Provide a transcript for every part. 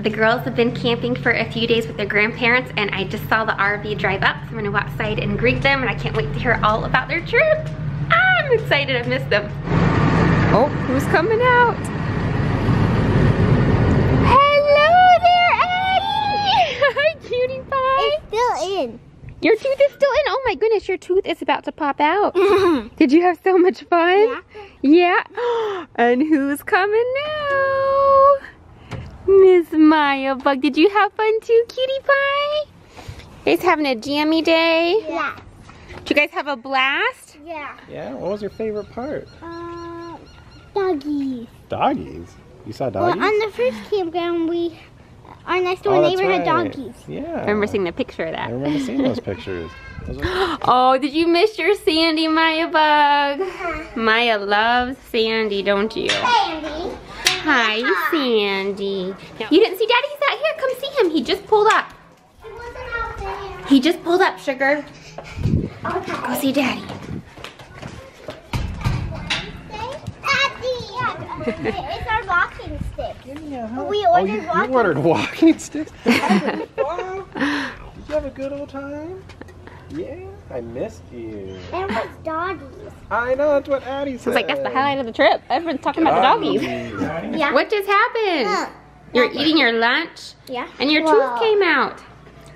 The girls have been camping for a few days with their grandparents and I just saw the RV drive up. So I'm gonna go outside and greet them and I can't wait to hear all about their trip. Ah, I'm excited, I've missed them. Oh, who's coming out? Hello there, Addy! Hi, cutie pie. It's still in. Your tooth is still in? Oh my goodness, your tooth is about to pop out. Did you have so much fun? Yeah. Yeah? And who's coming now? Miss Maya Bug. Did you have fun too, cutie pie? You guys having a jammy day? Yeah. Did you guys have a blast? Yeah. Yeah, what was your favorite part? Uh, doggies. Doggies. You saw doggies? Well, on the first campground, we, our next door oh, that's neighbor had right. doggies. Yeah. I remember seeing the picture of that. I remember seeing those pictures. Those Oh, did you miss your Sandy, Maya Bug? Maya loves Sandy, don't you? Sandy. Hi, Sandy. You didn't see Daddy? He's out here. Come see him. He just pulled up. He wasn't out there. He just pulled up, sugar. Go see Daddy. Daddy. it's our walking stick. We oh, ordered you, you walking ordered walking sticks? Did you have a good old time? Yeah, I missed you. And it was doggies. I know, that's what Addy said. It's like that's the highlight of the trip. Everyone's talking about the doggies. Yeah. What just happened? You're eating your lunch Yeah. and your Whoa. tooth came out.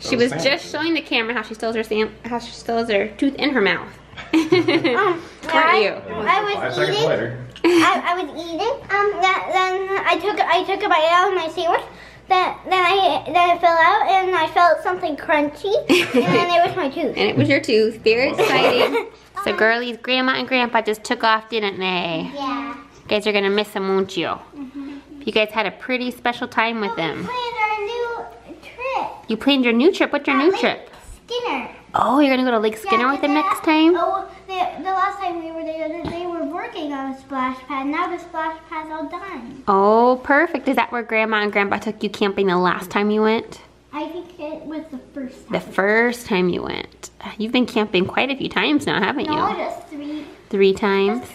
She was Sandwich. just showing the camera how she still has her sam- how she still has her tooth in her mouth. Um, Weren't I, you? I was eating. I, I was eating. Um. That, then I took I took a bite out of my sandwich. Then then I then I fell out and I felt something crunchy and then it was my tooth. And it was your tooth. Very exciting. So girlies, grandma and grandpa just took off, didn't they? Yeah. You guys are gonna miss them, won't you? Mhm. You guys had a pretty special time with them. We planned our new trip. You planned your new trip. What's your new trip? Skinner. Oh, you're gonna go to Lake Skinner Yeah, with them next time? Oh, the, the last time we were there, they were working on a splash pad. Now the splash pad's all done. Oh, perfect. Is that where Grandma and Grandpa took you camping the last time you went? I think it was the first time. The first time you went. You've been camping quite a few times now, haven't no, you? just three. Three times.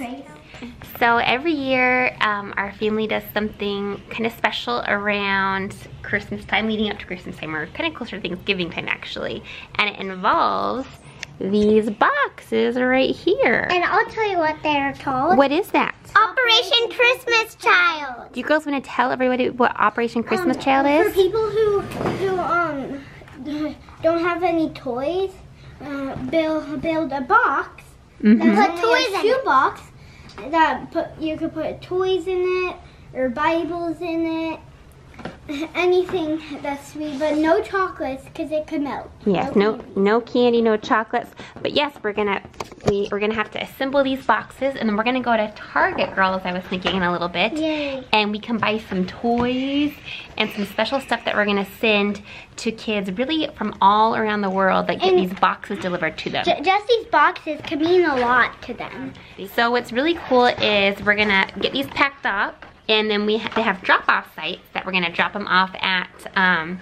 So every year, um, our family does something kind of special around Christmas time, leading up to Christmas time, or kind of closer to Thanksgiving time, actually. And it involves these boxes are right here. And I'll tell you what they're called. What is that? Operation Christmas Child. Do you girls want to tell everybody what Operation Christmas Um, Child is? For people who who um don't have any toys, uh, build build a box. Mhm. And put toys in shoe box that put you could put toys in it or Bibles in it. Anything that's sweet, but no chocolates because it could melt. Yes, no candy. no candy, no chocolates. But yes, we're gonna we, we're gonna have to assemble these boxes and then we're gonna go to Target, girls, I was thinking in a little bit. Yay. And we can buy some toys and some special stuff that we're gonna send to kids really from all around the world that get And- these boxes delivered to them. J- just these boxes could mean a lot to them. So what's really cool is we're gonna get these packed up and then we ha they have drop-off sites that we're gonna drop them off at. Um,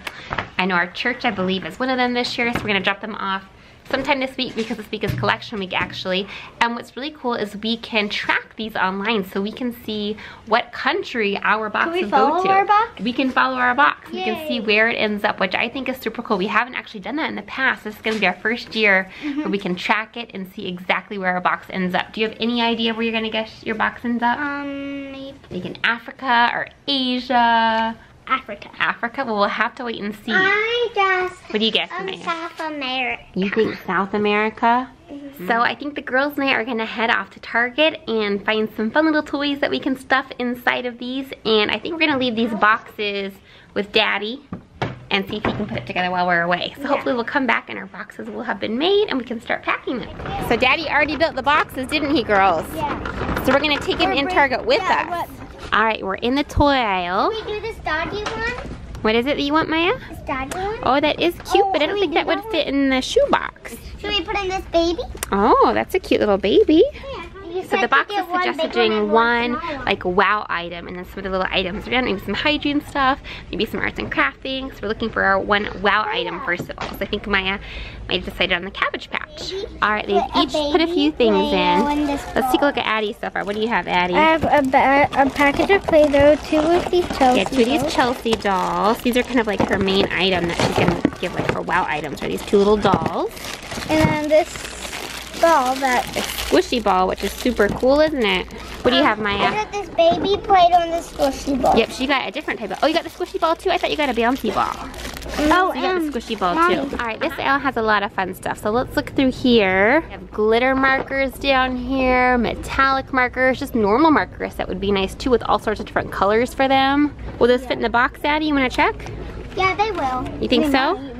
I know our church, I believe, is one of them this year, so we're gonna drop them off sometime this week because this week is collection week actually. And what's really cool is we can track these online so we can see what country our boxes we follow go to. our box? We can follow our box. We can see where it ends up, which I think is super cool. We haven't actually done that in the past. This is gonna be our first year Mm-hmm. where we can track it and see exactly where our box ends up. Do you have any idea where you're gonna guess your box ends up? Um, Like in Africa or Asia? Africa. Africa? Well, we'll have to wait and see. I guess What do you guess, um, South America. You think South America? Mm-hmm. So I think the girls and I are gonna head off to Target and find some fun little toys that we can stuff inside of these. And I think we're gonna leave these boxes with Daddy and see if he can put it together while we're away. So Yeah. hopefully we'll come back and our boxes will have been made and we can start packing them. So Daddy already built the boxes, didn't he, girls? Yeah. So we're gonna take them in Target with yeah, us. All right, we're in the toy aisle. Can we do this doggy one? What is it that you want, Maya? This doggy one? Oh, that is cute, Oh, but I don't think do that would that fit in the shoe box. Should we put in this baby? Oh, that's a cute little baby. Yeah. You So the box is get one big suggesting one one. like wow item and then some of the little items around, maybe some hygiene stuff, maybe some arts and crafting. So we're looking for our one wow item first of all. So I think Maya might have decided on the Cabbage Patch. All right, they've Put each put a few things in. in Let's take a look at Addy's so far. What do you have, Addy? I have a, ba- a package of Play-Doh, two of these Chelsea Yeah, two of these. Chelsea dolls. These are kind of like her main item that she's gonna give like her wow items are these two little dolls. And then this ball that... A squishy ball, which is super cool, isn't it? What do you have, Maya? I got this baby Play-Doh and this squishy ball. Yep, she got a different type of. Oh, you got the squishy ball too? I thought you got a bouncy ball. Oh, You got um, the squishy ball Mommy. too. All right, this aisle has a lot of fun stuff. So let's look through here. We have glitter markers down here, metallic markers, just normal markers that would be nice too with all sorts of different colors for them. Will those fit in the box, Addy? You wanna check? Yeah, they will. You think so?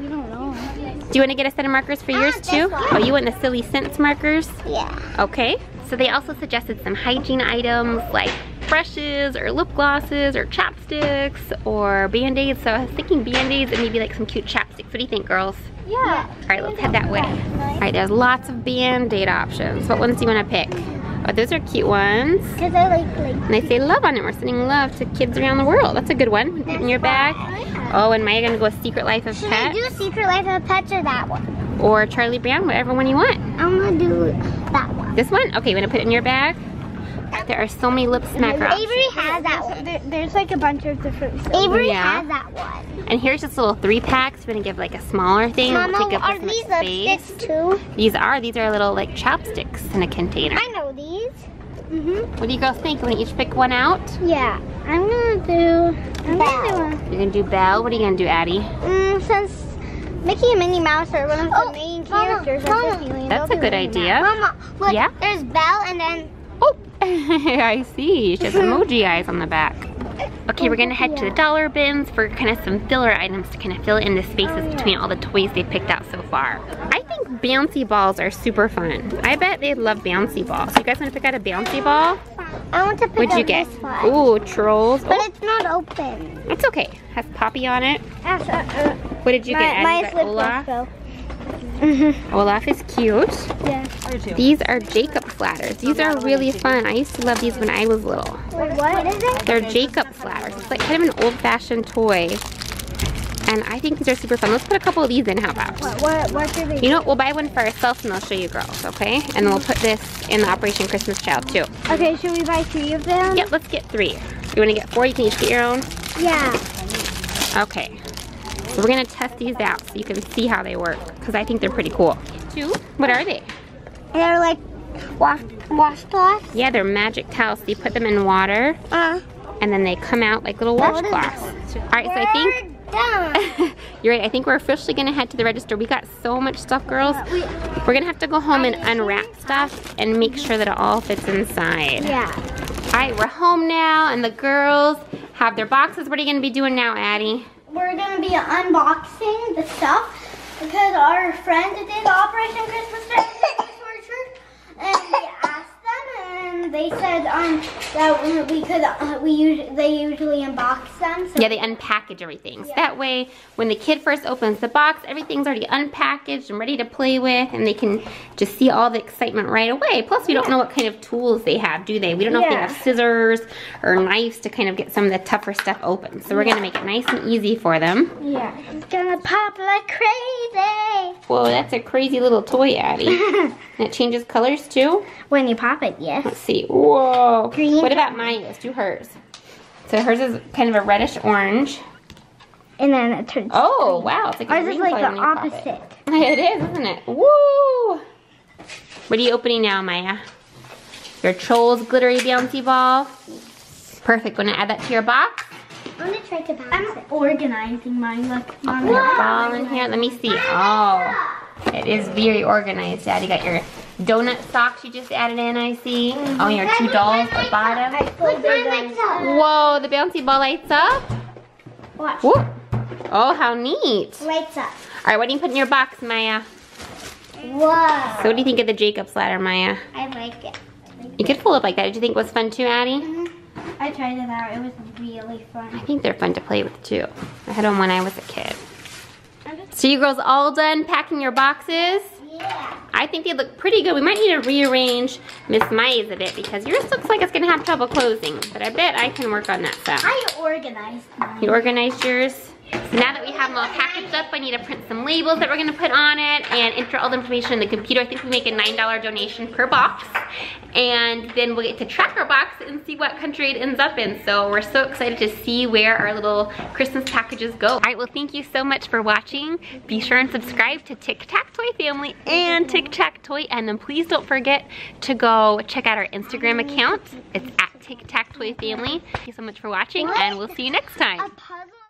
We don't know. Do you wanna get a set of markers for I yours too? Oh, you want the silly scents markers? Yeah. Okay. So they also suggested some hygiene items like brushes or lip glosses or chapsticks or band-aids. So I was thinking band-aids and maybe like some cute chapsticks. What do you think, girls? Yeah. All right, let's head that way. All right, there's lots of band-aid options. What ones do you want to pick? Oh, those are cute ones. Because I like, like... And they say love on it. We're sending love to kids around the world. That's a good one. Put it in your bag. Oh, and Maya gonna go with Secret Life of Should I do Secret Life of Pets or that one? or Charlie Brown, whatever one you want. I'm gonna do that one. This one? Okay, you wanna put it in your bag? There are so many lip smacker options. Avery has that one. there's like a bunch of different Avery Yeah. has that one. And here's just a little three packs. We're gonna give like a smaller thing. It won't Mama, take up are as much these space. lipsticks too? These are. These are little like chapsticks in a container. I know these. Mhm. What do you girls think? You Want to each pick one out? Yeah. I'm gonna do. I'm gonna do one. You're gonna do Belle. What are you gonna do, Addy? Mm, since Mickey and Minnie Mouse are one of the main characters Mama, of Disneyland. That's a good idea. Mouse. Mama, look. Yeah? There's Belle and then. Oh, I see. She has emoji eyes on the back. Okay, we're gonna head to the dollar bins for kind of some filler items to kind of fill in the spaces between all the toys they've picked out so far. I think bouncy balls are super fun. I bet they'd love bouncy balls. You guys wanna pick out a bouncy ball? I want to pick What'd you get? this one. Ooh, trolls. But Oh, it's not open. it's okay. Has Poppy on it. Ash, uh, uh, What did you my, get? Addy? my You got slip Olaf? Mm-hmm. Olaf is cute. Yeah. These are Jacob's ladders. These are really fun. I used to love these when I was little. Wait, what is it? They're Jacob's ladders. It's like kind of an old-fashioned toy. And I think these are super fun. Let's put a couple of these in, how about? What, what, what do they You know what, we'll buy one for ourselves and I'll show you girls, okay? And we'll put this in the Operation Christmas Child too. Okay, should we buy three of them? Yep, let's get three. You wanna get four? You can each get your own? Yeah. Okay. So we're gonna test these out so you can see how they work, because I think they're pretty cool. Two? What are they? They're like wash washcloths. Yeah, they're magic towels. So you put them in water, Uh. and then they come out like little What is washcloths. All right, so I think You're right. I think we're officially gonna head to the register. We got so much stuff, girls. We, We're gonna have to go home and unwrap stuff and make sure that it all fits inside. yeah. All right, we're home now, and the girls have their boxes. What are you gonna be doing now, Addy? We're gonna be unboxing the stuff because our friend did Operation Christmas Day and we they said um that we could uh, we usually they usually unbox them. So Yeah, they unpackage everything. So that way, when the kid first opens the box, everything's already unpackaged and ready to play with, and they can just see all the excitement right away. Plus, we don't know what kind of tools they have, do they? We don't know if they have scissors or knives to kind of get some of the tougher stuff open. So we're gonna make it nice and easy for them. yeah, it's gonna pop like crazy. Whoa, that's a crazy little toy, Addy. and it changes colors too? When you pop it, yes. Let's see. Whoa. Green. What about Maya's? Do hers. So hers is kind of a reddish orange. And then it turns. Oh, wow. It's like a Ours green is like color the when you pop it. opposite. It is, isn't it? Woo! What are you opening now, Maya? Your Trolls glittery bouncy ball. Perfect. Want to add that to your box? I'm gonna try to bounce it. organizing mine. Look, Put your ball in here. Let me see. Oh, it is very organized, Dad. You got your donut socks you just added in, I see. Oh, your two dolls at the bottom. Look, mine lights up. Whoa, the bouncy ball lights up. Watch. Whoa. Oh, how neat. Lights up. All right, what do you put in your box, Maya? Whoa. So what do you think of the Jacob's ladder, Maya? I like it. You could pull it like that. Did you think it was fun too, Addy? Mm-hmm. I tried it out. It was really fun. I think they're fun to play with too. I had them when I was a kid. So you girls all done packing your boxes? Yeah. I think they look pretty good. We might need to rearrange Miss Maya's a bit because yours looks like it's gonna have trouble closing. But I bet I can work on that stuff. I organized mine. You organized yours? So now that we have them all packaged up, I need to print some labels that we're gonna put on it and enter all the information in the computer. I think we make a $9 donation per box. And then we'll get to track our box and see what country it ends up in. So we're so excited to see where our little Christmas packages go. All right, well thank you so much for watching. Be sure and subscribe to Tic Tac Toy Family and Tic Tac Toy. And then please don't forget to go check out our Instagram account. It's at Tic Tac Toy Family. Thank you so much for watching and we'll see you next time.